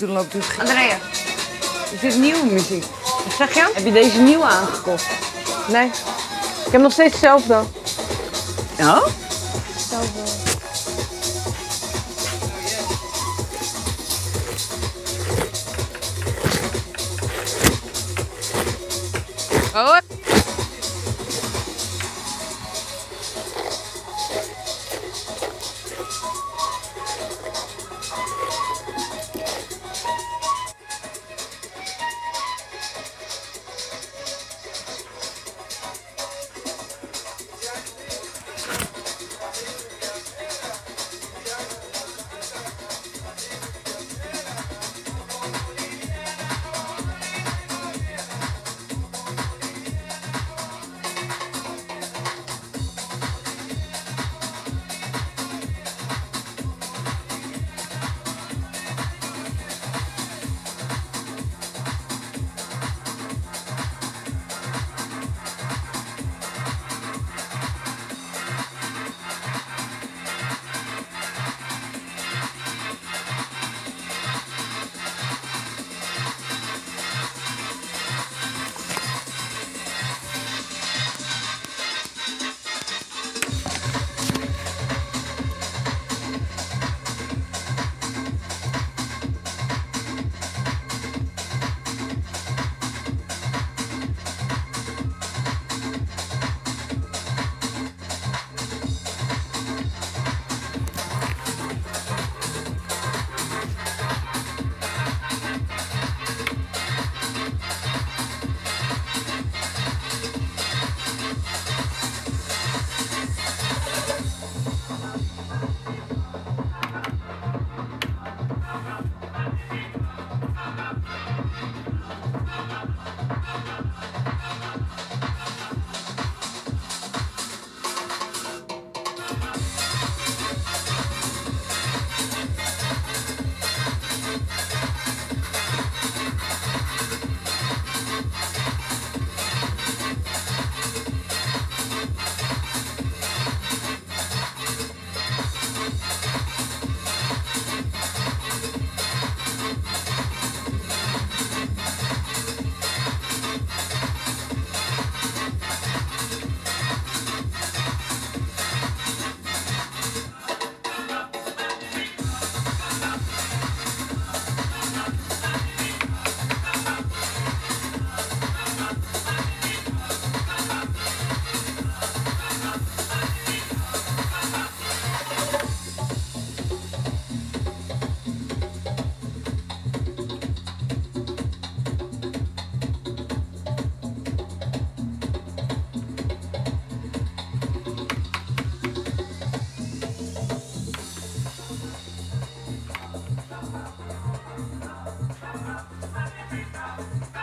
Toen loopt dus... Andrea. Is dit nieuwe muziek? Wat zeg je? Heb je deze nieuwe aangekocht? Nee. Ik heb nog steeds hetzelfde. Oh? Oh.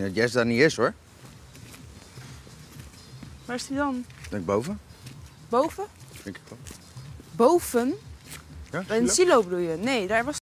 Denk dat Jess daar niet is hoor. Waar is die dan? Ik denk boven. Boven? Denk ik wel. Boven? Ja, Bij een silo? silo bedoel je? Nee, daar was